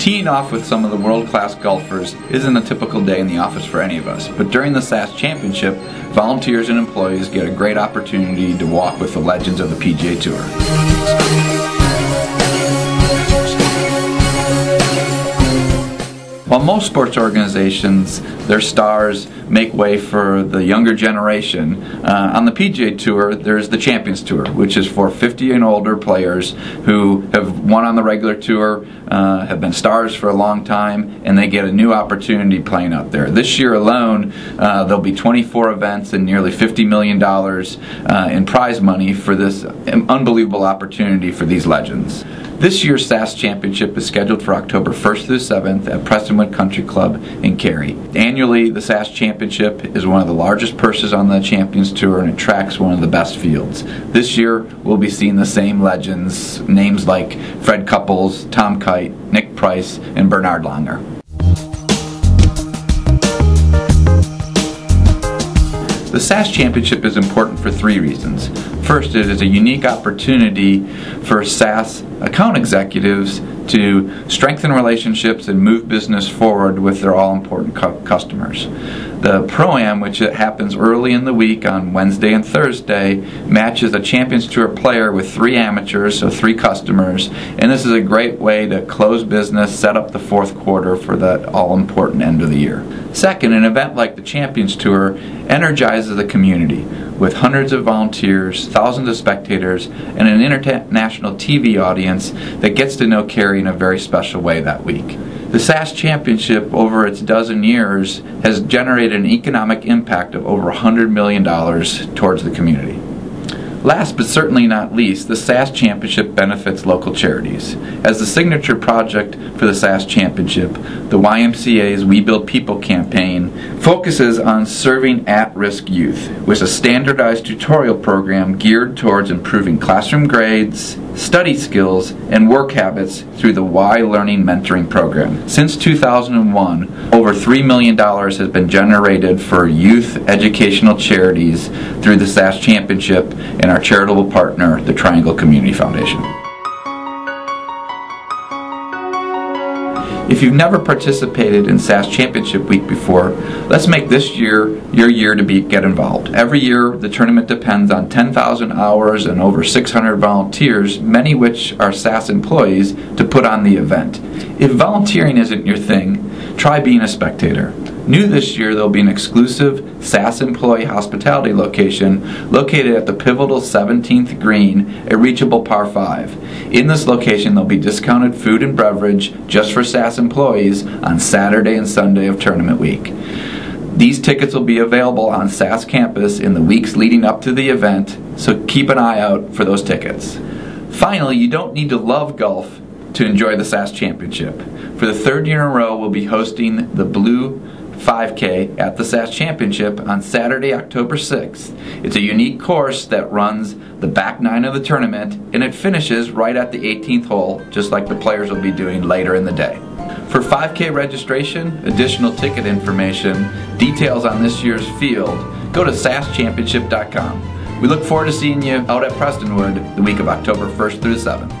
Teeing off with some of the world-class golfers isn't a typical day in the office for any of us, but during the SAS Championship, volunteers and employees get a great opportunity to walk with the legends of the PGA Tour. While most sports organizations, their stars make way for the younger generation, uh, on the PGA Tour, there's the Champions Tour, which is for 50 and older players who have won on the regular tour, uh, have been stars for a long time, and they get a new opportunity playing out there. This year alone, uh, there'll be 24 events and nearly $50 million uh, in prize money for this unbelievable opportunity for these legends. This year's SAS Championship is scheduled for October 1st through 7th at Prestonwood Country Club in Cary. Annually, the SAS Championship is one of the largest purses on the Champions Tour and attracts one of the best fields. This year, we'll be seeing the same legends, names like Fred Couples, Tom Kite, Nick Price, and Bernard Langer. The SAS Championship is important for three reasons. First, it is a unique opportunity for SAS account executives to strengthen relationships and move business forward with their all important cu customers. The Pro Am, which happens early in the week on Wednesday and Thursday, matches a Champions Tour player with three amateurs, so three customers, and this is a great way to close business, set up the fourth quarter for that all important end of the year. Second, an event like the Champions Tour energizes the community with hundreds of volunteers, thousands of spectators, and an international TV audience that gets to know Cary in a very special way that week. The SAS Championship, over its dozen years, has generated an economic impact of over $100 million towards the community. Last but certainly not least, the SAS Championship benefits local charities. As the signature project for the SAS Championship, the YMCA's We Build People campaign focuses on serving at-risk youth with a standardized tutorial program geared towards improving classroom grades, study skills, and work habits through the Y Learning Mentoring Program. Since 2001, over $3 million has been generated for youth educational charities through the SAS Championship and our charitable partner, the Triangle Community Foundation. If you've never participated in SAS Championship Week before, let's make this year your year to be, get involved. Every year, the tournament depends on 10,000 hours and over 600 volunteers, many which are SAS employees, to put on the event. If volunteering isn't your thing, try being a spectator. New this year, there will be an exclusive SAS employee hospitality location located at the pivotal 17th green, a reachable par 5. In this location, there'll be discounted food and beverage just for SAS employees on Saturday and Sunday of tournament week. These tickets will be available on SAS campus in the weeks leading up to the event, so keep an eye out for those tickets. Finally, you don't need to love golf to enjoy the SAS Championship. For the third year in a row, we'll be hosting the Blue 5K at the SAS Championship on Saturday, October 6th. It's a unique course that runs the back nine of the tournament and it finishes right at the 18th hole, just like the players will be doing later in the day. For 5K registration, additional ticket information, details on this year's field, go to saschampionship.com. We look forward to seeing you out at Prestonwood the week of October 1st through the 7th.